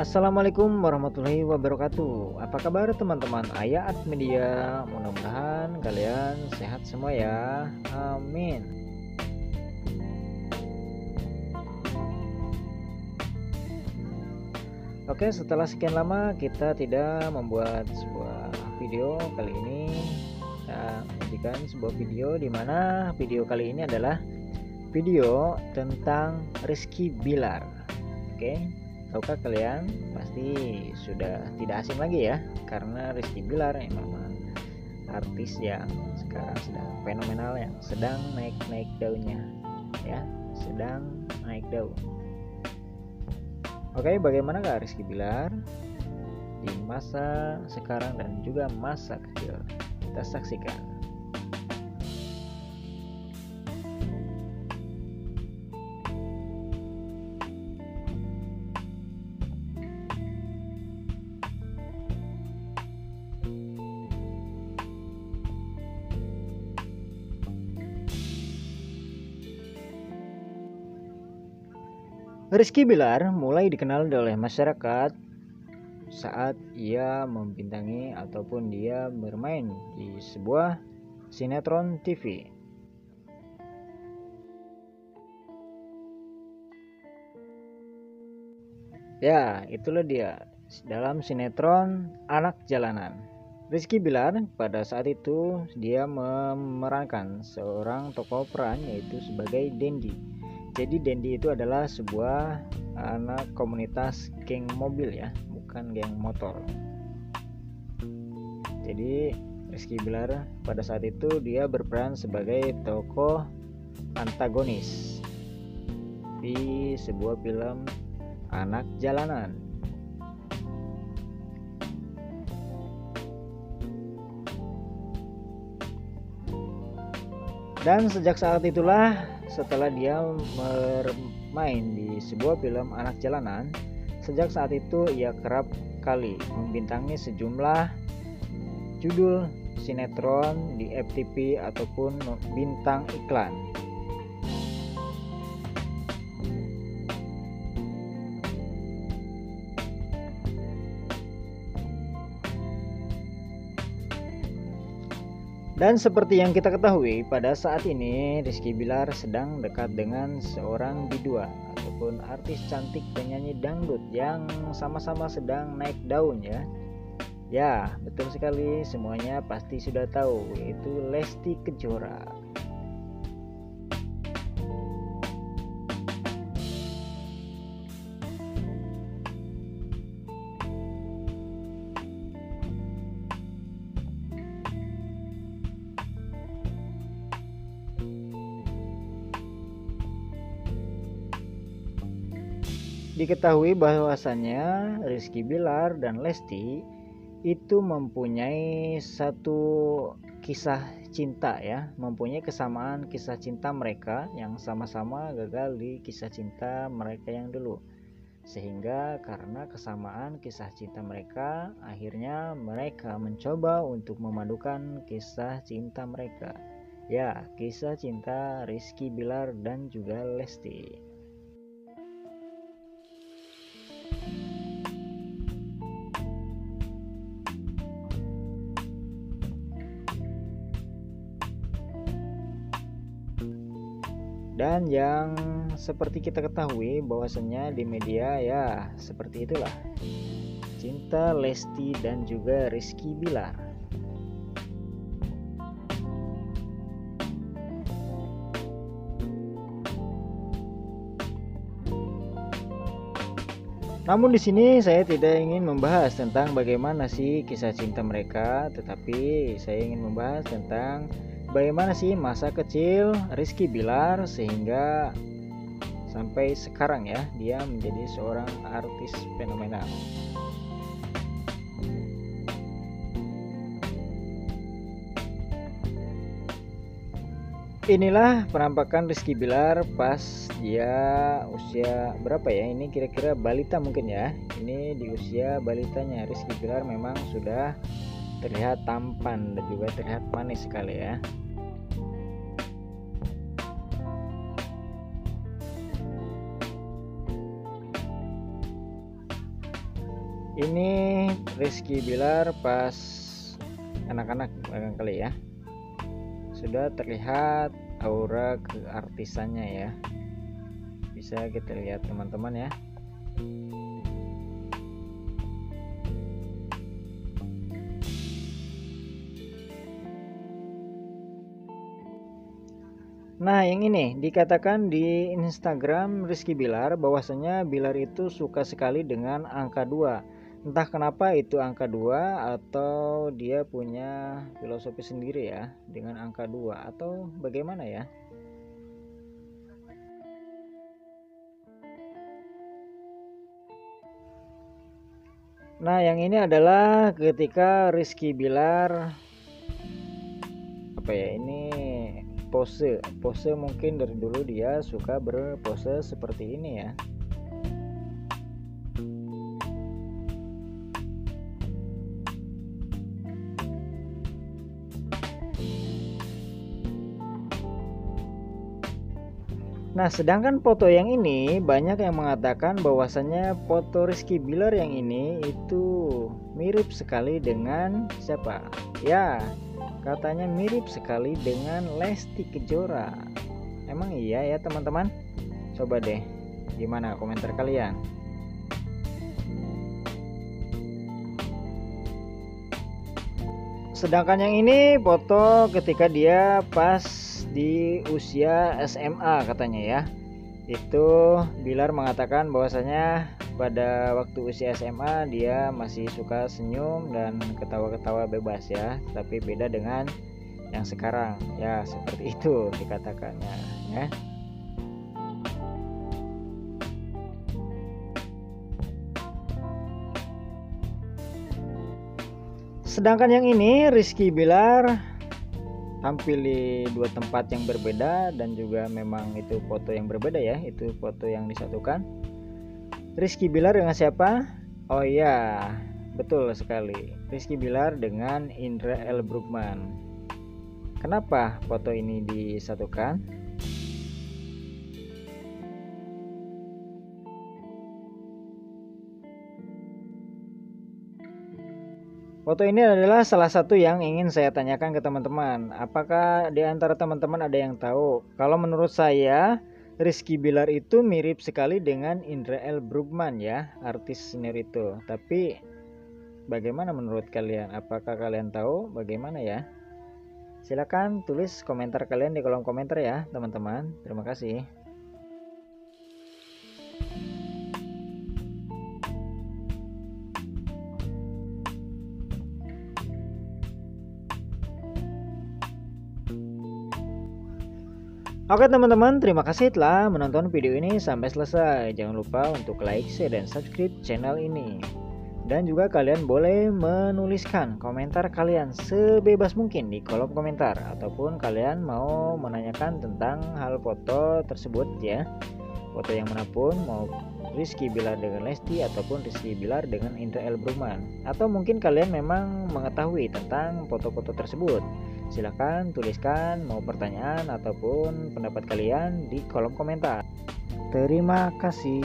Assalamualaikum warahmatullahi wabarakatuh. Apa kabar teman-teman? Ayat Media. Mudah-mudahan kalian sehat semua ya. Amin. Oke setelah sekian lama kita tidak membuat sebuah video kali ini. Saya menjadikan sebuah video di mana video kali ini adalah video tentang Rizky Bilar. Oke tahukah kalian pasti sudah tidak asing lagi ya karena Rizky Bilar yang memang artis yang sekarang sedang fenomenal yang sedang naik-naik daunnya ya sedang naik daun. Oke bagaimana kak Rizky Bilar di masa sekarang dan juga masa kecil? Kita saksikan Rizky Bilar mulai dikenal oleh masyarakat saat ia membintangi ataupun dia bermain di sebuah sinetron TV. Ya, itulah dia dalam sinetron Anak Jalanan. Rizky Bilar pada saat itu dia memerankan seorang tokoh peran yaitu sebagai Dendi jadi Dendi itu adalah sebuah anak komunitas geng mobil ya bukan geng motor. Jadi Rizky Bilar pada saat itu dia berperan sebagai tokoh antagonis di sebuah film anak jalanan. Dan sejak saat itulah setelah dia bermain di sebuah film anak jalanan sejak saat itu ia kerap kali membintangi sejumlah judul sinetron di FTV ataupun bintang iklan Dan seperti yang kita ketahui, pada saat ini Rizky Bilar sedang dekat dengan seorang bidua ataupun artis cantik penyanyi dangdut yang sama-sama sedang naik daun ya. Ya, betul sekali semuanya pasti sudah tahu yaitu Lesti Kejora. Diketahui bahwasannya Rizky Bilar dan Lesti itu mempunyai satu kisah cinta ya, mempunyai kesamaan kisah cinta mereka yang sama-sama gagal di kisah cinta mereka yang dulu. Sehingga karena kesamaan kisah cinta mereka, akhirnya mereka mencoba untuk memadukan kisah cinta mereka. Ya, kisah cinta Rizky Bilar dan juga Lesti. Dan yang seperti kita ketahui bahwasanya di media ya seperti itulah. Cinta Lesti dan juga Rizky Bilar. Namun di sini saya tidak ingin membahas tentang bagaimana sih kisah cinta mereka, tetapi saya ingin membahas tentang bagaimana sih masa kecil Rizky Bilar sehingga sampai sekarang ya dia menjadi seorang artis fenomenal. Inilah penampakan Rizky Bilar pas dia usia berapa ya? Ini kira-kira balita mungkin ya. Ini di usia balitanya Rizky Bilar memang sudah terlihat tampan dan juga terlihat manis sekali ya. Ini Rizky Bilar pas anak-anak kali ya. Sudah terlihat aura keartisannya ya. Bisa kita lihat teman-teman ya Nah, yang ini dikatakan di Instagram Rizky Bilar bahwasanya Bilar itu suka sekali dengan angka 2. Entah kenapa itu angka 2 atau dia punya filosofi sendiri ya dengan angka 2 atau bagaimana ya? Nah, yang ini adalah ketika Rizky Bilar apa ya? Ini pose pose mungkin dari dulu dia suka berpose seperti ini ya Nah, sedangkan foto yang ini banyak yang mengatakan bahwasannya foto Rizky Bilar yang ini itu mirip sekali dengan siapa? Ya, Katanya mirip sekali dengan Lesti Kejora. Emang iya ya teman-teman? Coba deh, gimana komentar kalian? Sedangkan yang ini foto ketika dia pas di usia SMA katanya ya. Itu Bilar mengatakan bahwasanya pada waktu usia SMA dia masih suka senyum dan ketawa-ketawa bebas ya. Tapi beda dengan yang sekarang. Ya seperti itu dikatakannya ya. Sedangkan yang ini Rizky Bilar tampil di dua tempat yang berbeda dan juga memang itu foto yang berbeda ya. Itu foto yang disatukan Rizky Bilar dengan siapa? Oh iya, betul sekali. Rizky Bilar dengan Indra L. Brugman. Kenapa foto ini disatukan? Foto ini adalah salah satu yang ingin saya tanyakan ke teman-teman. Apakah di antara teman-teman ada yang tahu? Kalau menurut saya, Rizky Bilar itu mirip sekali dengan Indra L. Brugman ya, artis senior itu. Tapi bagaimana menurut kalian? Apakah kalian tahu bagaimana ya? Silahkan tulis komentar kalian di kolom komentar ya teman-teman. Terima kasih. Oke teman-teman, terima kasih telah menonton video ini sampai selesai. Jangan lupa untuk like, share, dan subscribe channel ini. Dan juga kalian boleh menuliskan komentar kalian sebebas mungkin di kolom komentar. Ataupun kalian mau menanyakan tentang hal foto tersebut ya. Foto yang mana pun, mau Rizky Bilar dengan Lesti ataupun Rizky Bilar dengan Indra L. Bruman. Atau mungkin kalian memang mengetahui tentang foto-foto tersebut. Silahkan tuliskan mau pertanyaan ataupun pendapat kalian di kolom komentar. Terima kasih.